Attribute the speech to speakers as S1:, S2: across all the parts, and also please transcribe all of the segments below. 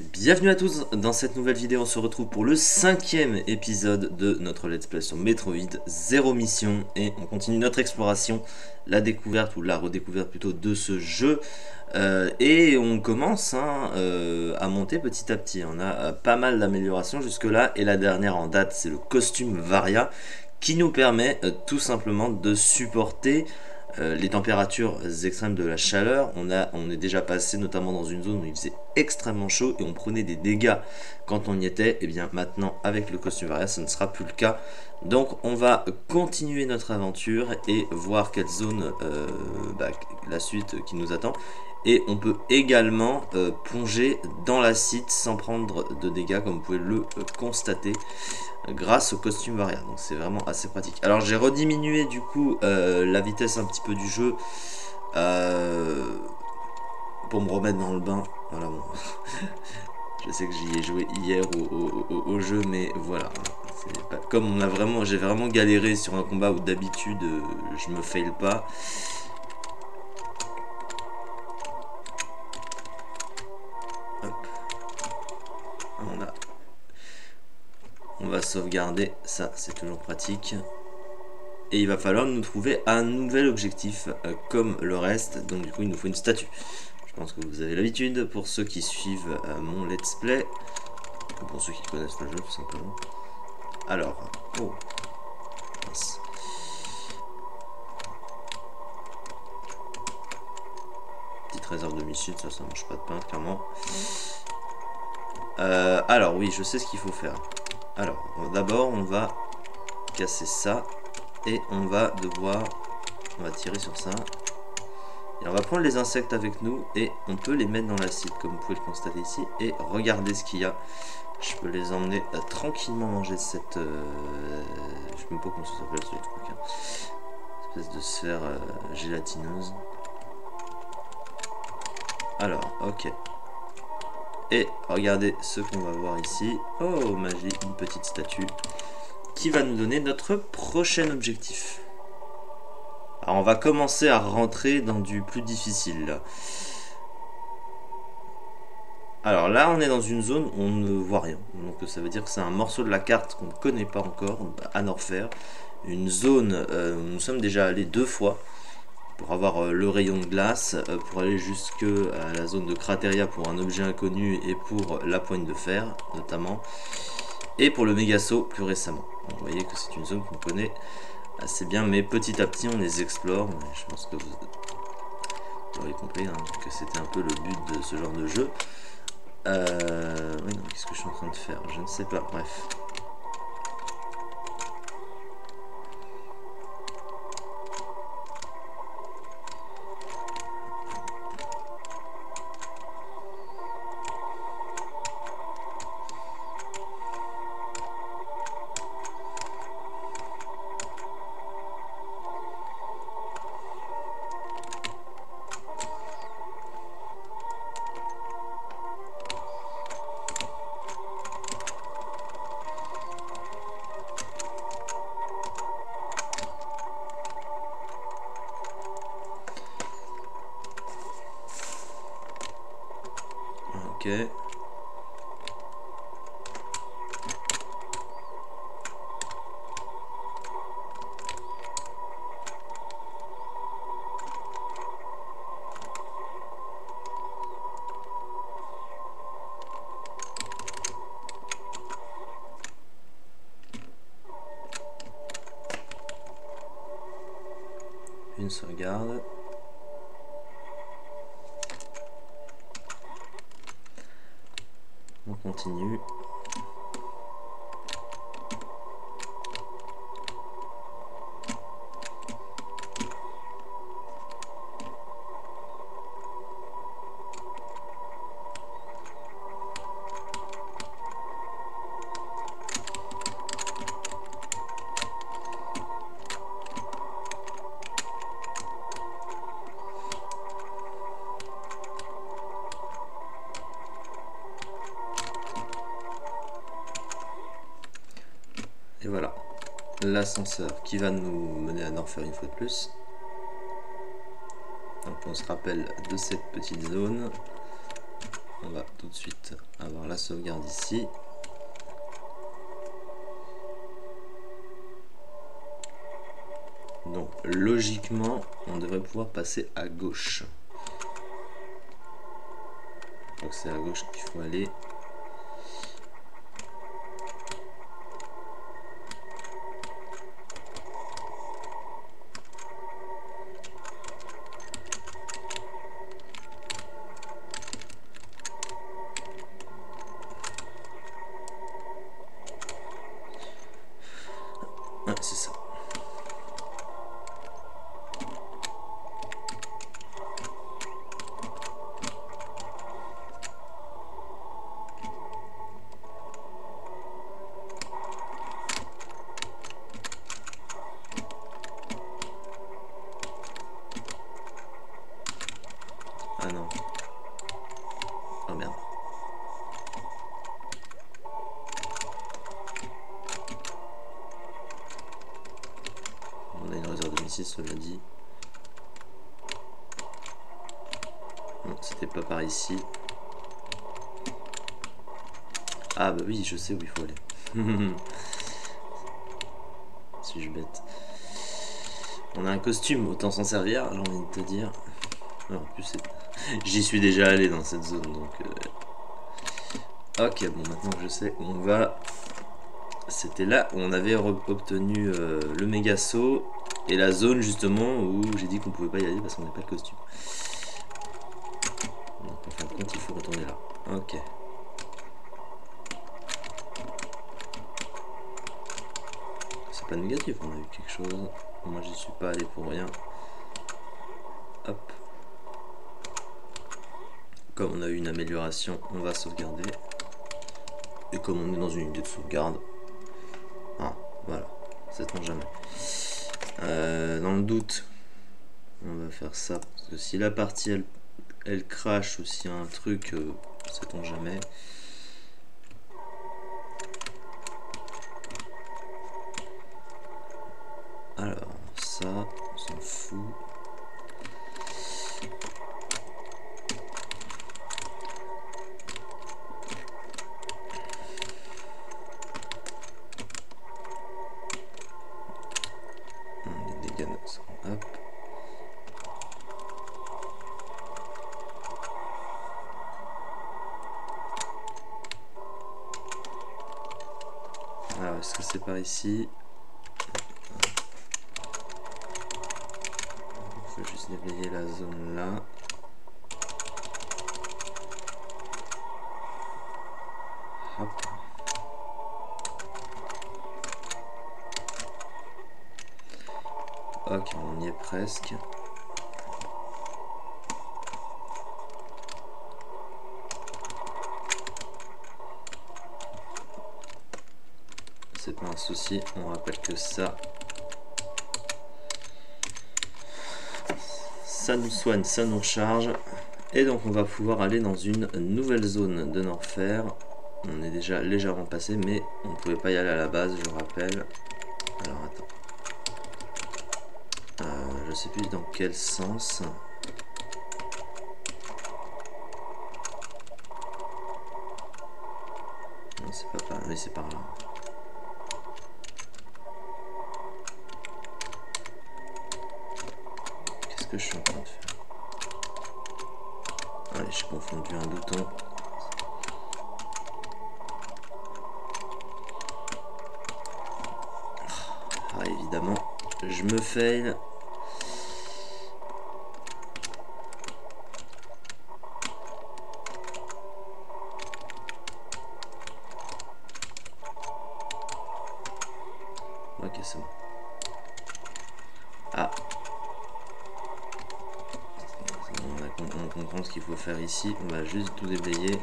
S1: Bienvenue à tous dans cette nouvelle vidéo, on se retrouve pour le cinquième épisode de notre let's play sur Metroid Zero Mission et on continue notre exploration, la découverte ou la redécouverte plutôt de ce jeu. Euh, et on commence hein, euh, à monter petit à petit, on a euh, pas mal d'améliorations jusque là et la dernière en date c'est le costume Varia qui nous permet tout simplement de supporter les températures extrêmes de la chaleur, on, a, on est déjà passé notamment dans une zone où il faisait extrêmement chaud et on prenait des dégâts quand on y était. Et eh bien maintenant avec le costume varia ce ne sera plus le cas. Donc on va continuer notre aventure et voir quelle zone euh, bah, la suite qui nous attend. Et on peut également euh, plonger dans l'acide sans prendre de dégâts comme vous pouvez le constater grâce au costume varia. Donc c'est vraiment assez pratique. Alors j'ai rediminué du coup euh, la vitesse un petit peu du jeu euh, pour me remettre dans le bain. Voilà bon. Je sais que j'y ai joué hier au, jeu, mais voilà. comme on a vraiment, j'ai vraiment galéré sur un combat où d'habitude euh, je me fail pas. On va sauvegarder, ça c'est toujours pratique. Et il va falloir nous trouver un nouvel objectif euh, comme le reste. Donc du coup il nous faut une statue. Je pense que vous avez l'habitude pour ceux qui suivent euh, mon let's play. Pour ceux qui connaissent le jeu tout simplement. Alors, oh. Petit trésor de missile, ça ça mange pas de pain clairement. Euh, alors oui, je sais ce qu'il faut faire. Alors, d'abord, on va casser ça. Et on va devoir... On va tirer sur ça. On va prendre les insectes avec nous. Et on peut les mettre dans l'acide, comme vous pouvez le constater ici. Et regardez ce qu'il y a. Je peux les emmener à tranquillement manger cette... Euh, je sais même pas comment ça s'appelle ce truc. Hein. Espèce de sphère euh, gélatineuse. Alors, ok. Et regardez ce qu'on va voir ici. Oh, magie, une petite statue qui va nous donner notre prochain objectif. Alors on va commencer à rentrer dans du plus difficile. Alors là, on est dans une zone où on ne voit rien. Donc ça veut dire que c'est un morceau de la carte qu'on ne connaît pas encore, à Norfair. Une zone euh, où nous sommes déjà allés deux fois pour avoir euh, le rayon de glace, euh, pour aller jusque à la zone de Crateria pour un objet inconnu et pour la poigne de fer notamment, et pour le méga saut plus récemment. vous voyez que c'est une zone qu'on connaît assez bien, mais petit à petit on les explore. Je pense que vous, aurez compris hein, que c'était un peu le but de ce genre de jeu. Euh, oui, qu'est-ce que je suis en train de faire? Je ne sais pas, bref. Ok. On continue. Qui va nous mener à Norfair une fois de plus. Donc on se rappelle de cette petite zone. on va tout de suite avoir la sauvegarde ici. Donc logiquement, on devrait pouvoir passer à gauche. Que c'est à gauche qu'il faut aller. c'est ça. Ah non. Oh merde. On a une réserve de missiles, cela dit. Non, c'était pas par ici. Ah bah oui, je sais où il faut aller. Suis-je bête? On a un costume, autant s'en servir, j'ai envie de te dire. en plus, j'y suis déjà allé dans cette zone, donc... Euh, ok, bon, maintenant que je sais où on va... C'était là où on avait obtenu euh, le méga saut et la zone justement où j'ai dit qu'on pouvait pas y aller parce qu'on n'a pas le costume. Donc en fin de compte, il faut retourner là. Ok. C'est pas négatif, on a eu quelque chose. Moi, j'y suis pas allé pour rien. Hop. Comme on a eu une amélioration, on va sauvegarder. Et comme on est dans une unité de sauvegarde, ah, voilà, c'est on jamais. Euh, dans le doute, on va faire ça. Parce que si la partie elle, crache ou s'il y a un truc, euh, sait-on jamais. Alors, ça, on s'en fout. Par ici Il faut juste déblayer la zone là. Hop. Ok, on y est presque. C'est pas un souci, on rappelle que ça, ça nous soigne, ça nous recharge. Et donc on va pouvoir aller dans une nouvelle zone de Norfair. On est déjà légèrement passé, mais on ne pouvait pas y aller à la base, je rappelle. Alors attends. Euh, je sais plus dans quel sens. Non, c'est pas c'est par là. Je suis en train de faire Allez, j'ai confondu un bouton. Ah, évidemment, je me fail. Ici. On va juste tout déblayer.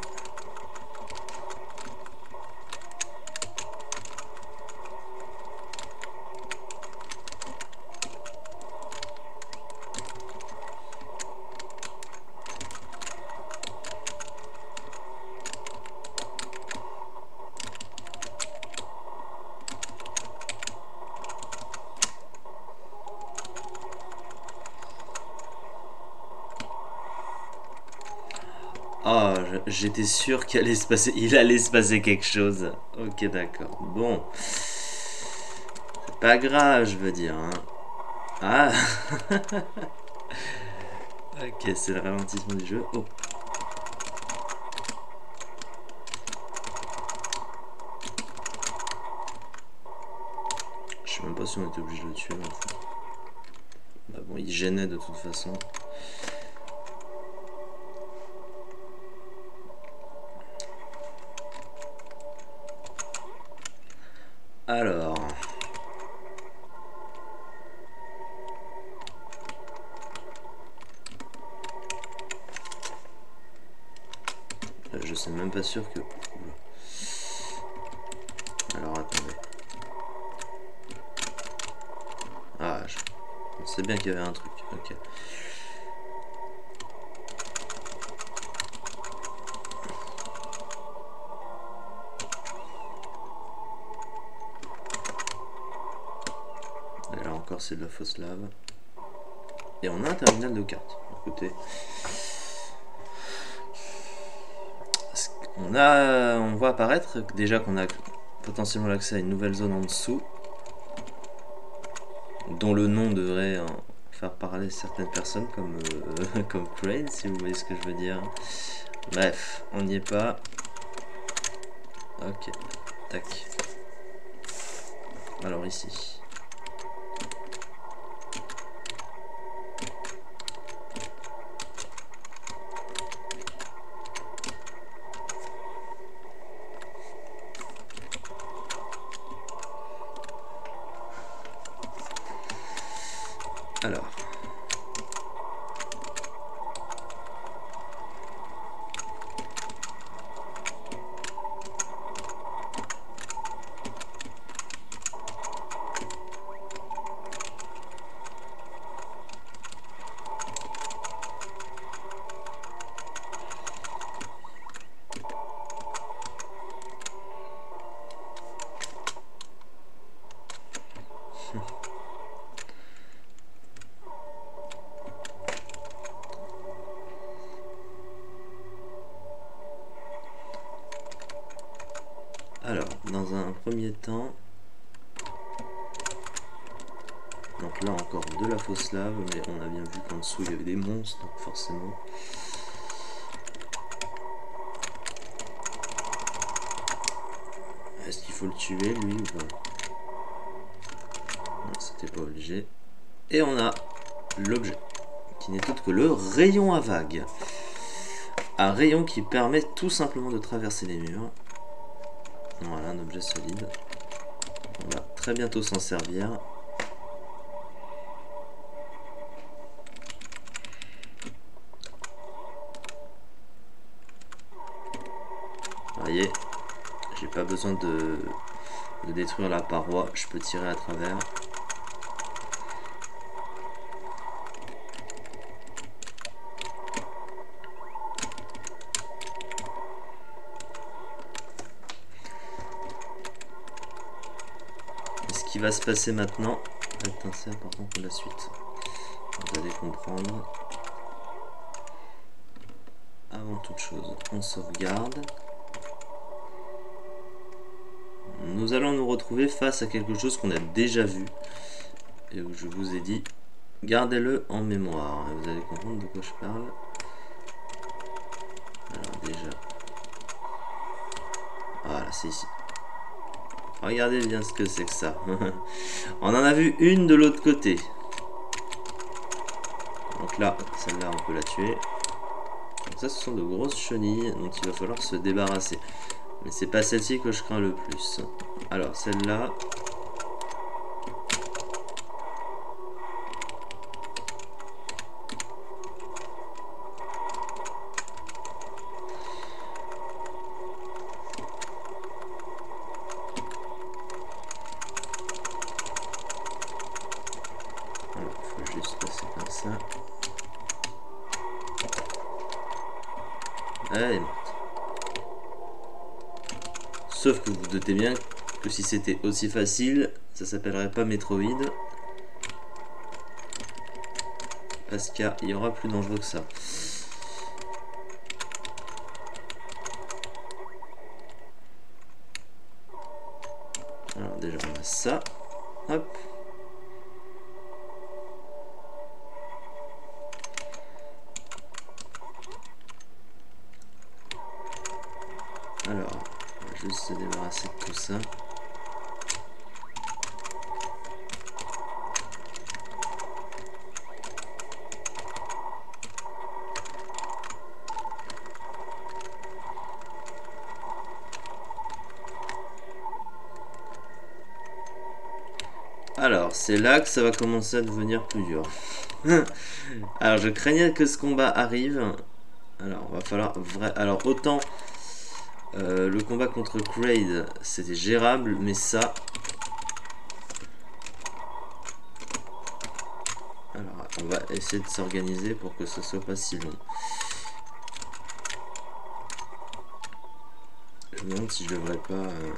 S1: Ah, j'étais sûr qu'il allait se passer, quelque chose. Ok, d'accord. Bon. C'est pas grave, je veux dire. Hein. Ah Ok, c'est le ralentissement du jeu. Oh. Je sais même pas si on était obligé de le tuer. Bah bon, il gênait de toute façon. Alors. Euh, je sais même pas sûr que... Alors attendez. Ah, je... on sait bien qu'il y avait un truc. Ok. C'est de la fausse lave. Et on a un terminal de cartes. Écoutez. On, a, on voit apparaître déjà qu'on a potentiellement l'accès à une nouvelle zone en dessous. Dont le nom devrait hein, faire parler certaines personnes comme, euh, comme Crane, si vous voyez ce que je veux dire. Bref, on n'y est pas. Ok, tac. Alors ici. temps. Donc là encore de la mais on a bien vu qu'en dessous il y avait des monstres, donc forcément. Est-ce qu'il faut le tuer lui ou pas? Non, c'était pas obligé. Et on a l'objet, qui n'est autre que le rayon à vague. Un rayon qui permet tout simplement de traverser les murs. Voilà, un objet solide. On va très bientôt s'en servir. J'ai pas besoin de, de détruire la paroi, je peux tirer à travers. va se passer maintenant. C'est important pour la suite. Vous allez comprendre. Avant toute chose, on sauvegarde. Nous allons nous retrouver face à quelque chose qu'on a déjà vu. Et où je vous ai dit, gardez-le en mémoire. Et vous allez comprendre de quoi je parle. Alors déjà. Voilà, c'est ici. Regardez bien ce que c'est que ça. on en a vu une de l'autre côté. Donc là, celle-là, on peut la tuer. ça, ce sont de grosses chenilles dont il va falloir se débarrasser. Mais c'est pas celle-ci que je crains le plus. Alors, celle-là, Sauf que vous vous doutez bien que si c'était aussi facile, ça s'appellerait pas Metroid. Parce qu'il y aura plus dangereux que ça. ça. Hop. Alors, on va juste se débarrasser de tout ça. C'est là que ça va commencer à devenir plus dur. Alors, je craignais que ce combat arrive. Alors, va falloir... Vrai... Alors, autant euh, le combat contre Kraid, c'était gérable, mais ça... Alors, on va essayer de s'organiser pour que ce soit pas si long. Je me demande si je devrais pas... Euh,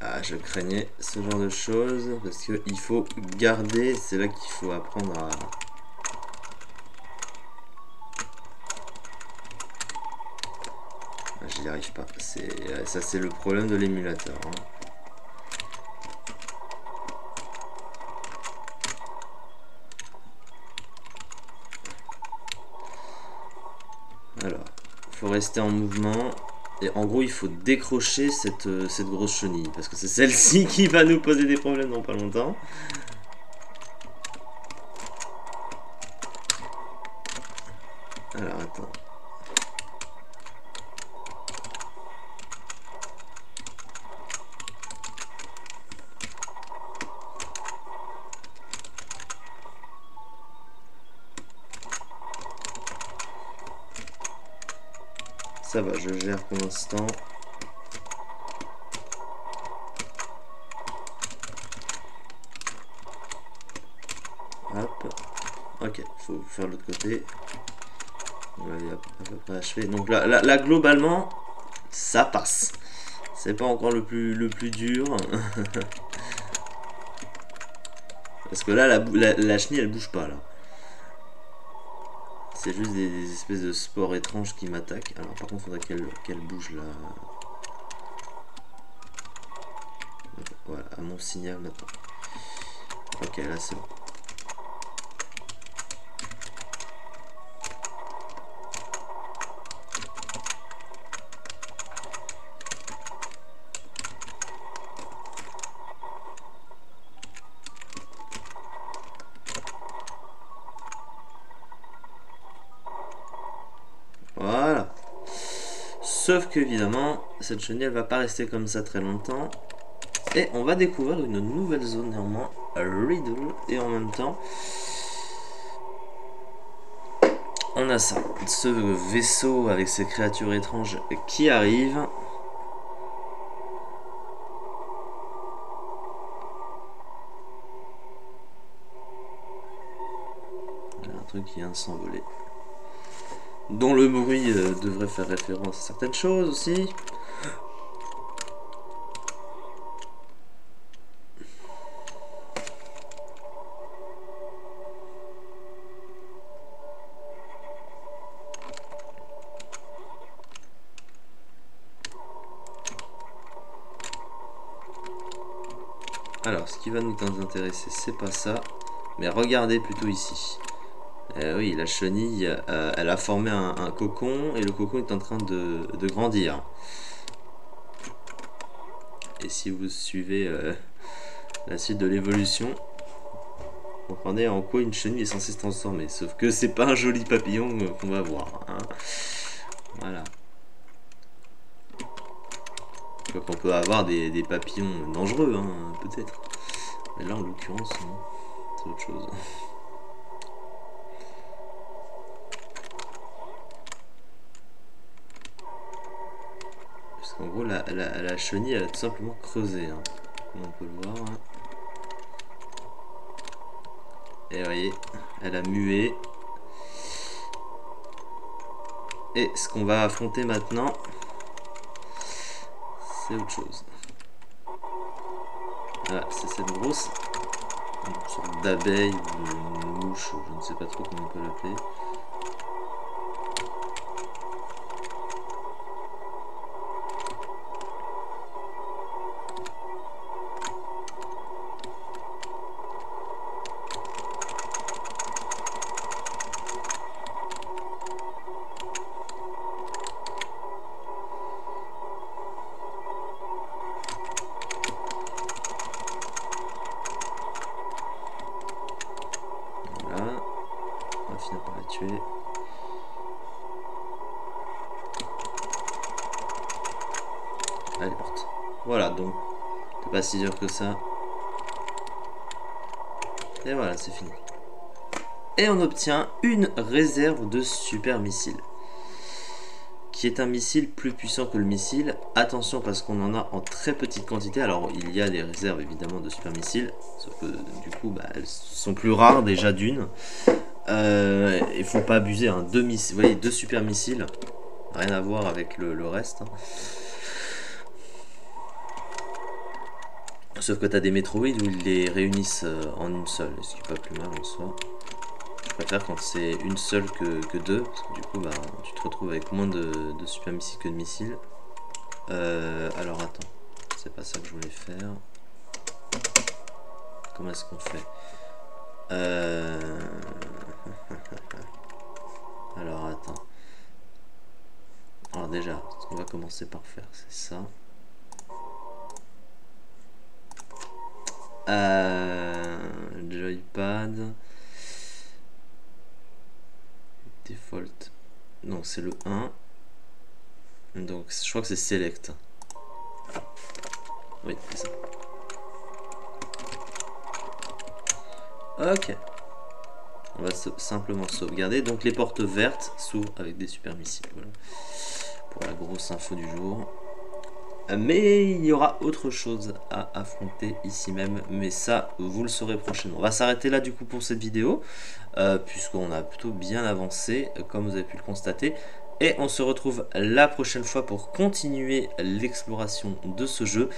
S1: Ah, je craignais ce genre de choses parce qu'il faut garder, c'est là qu'il faut apprendre à... Ah, j'y arrive pas, ça c'est le problème de l'émulateur. Hein. Alors, faut rester en mouvement et en gros, il faut décrocher cette, euh, grosse chenille. Parce que c'est celle-ci qui va nous poser des problèmes dans pas longtemps. Alors, attends. Ça va, je gère pour l'instant. Hop. Ok, faut faire l'autre côté. On va à peu. Donc là, là, globalement, ça passe. C'est pas encore le plus, dur. Parce que là, la, la, la chenille, elle bouge pas, là. C'est juste des, espèces de spores étranges qui m'attaquent. Alors par contre, faudrait qu'elle bouge là. Voilà, à mon signal maintenant. Ok, là c'est bon. Sauf que évidemment, cette chenille elle va pas rester comme ça très longtemps. Et on va découvrir une nouvelle zone néanmoins, Riddle, et en même temps, on a ça, ce vaisseau avec ces créatures étranges qui arrivent. un truc qui vient de s'envoler dont le bruit euh, devrait faire référence à certaines choses aussi. Alors, ce qui va nous intéresser, c'est pas ça, mais regardez plutôt ici. Euh, oui, la chenille, euh, elle a formé un, cocon et le cocon est en train de, grandir. Et si vous suivez euh, la suite de l'évolution, vous comprenez en quoi une chenille est censée se transformer. Sauf que c'est pas un joli papillon qu'on va voir. Hein. Voilà. Donc on peut avoir des, papillons dangereux, hein, peut-être. Mais là, en l'occurrence, c'est autre chose. En gros, la, la, chenille, elle a tout simplement creusé. Hein. on peut le voir. Hein. Et vous voyez, elle a mué. Et ce qu'on va affronter maintenant, c'est autre chose. Voilà, c'est cette grosse une sorte d'abeille de mouche, je ne sais pas trop comment on peut l'appeler. Si dur que ça. Et voilà, c'est fini. Et on obtient une réserve de super missile. Qui est un missile plus puissant que le missile. Attention parce qu'on en a en très petite quantité. Alors il y a des réserves évidemment de super missiles. Sauf que du coup bah, elles sont plus rares déjà d'une. Euh, il faut pas abuser, hein. deux, vous voyez, deux super missiles, rien à voir avec le, reste. Hein. Sauf que tu as des métroïdes où ils les réunissent euh, en une seule, ce qui est pas plus mal en soi. Je préfère quand c'est une seule que, deux, parce que du coup bah, tu te retrouves avec moins de, super missiles que de missiles. Euh, alors attends, c'est pas ça que je voulais faire. Comment est-ce qu'on fait? Euh... Alors attends. Alors déjà, ce qu'on va commencer par faire, c'est ça. Euh, joypad. Default. Donc c'est le 1. Donc je crois que c'est select. Oui, c'est ça. Ok. On va simplement sauvegarder. Donc les portes vertes s'ouvrent avec des super missiles. Pour la grosse info du jour. Mais il y aura autre chose à affronter ici même. Mais ça, vous le saurez prochainement. On va s'arrêter là du coup pour cette vidéo. Euh, puisqu'on a plutôt bien avancé, comme vous avez pu le constater. Et on se retrouve la prochaine fois pour continuer l'exploration de ce jeu.